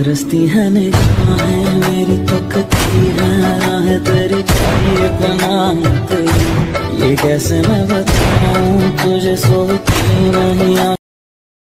तरसती है निगाहें, मेरी तो तकती है, राह तेरी चाहिए बना ये कैसे मैं बताऊँ, तुझे सोती नहीं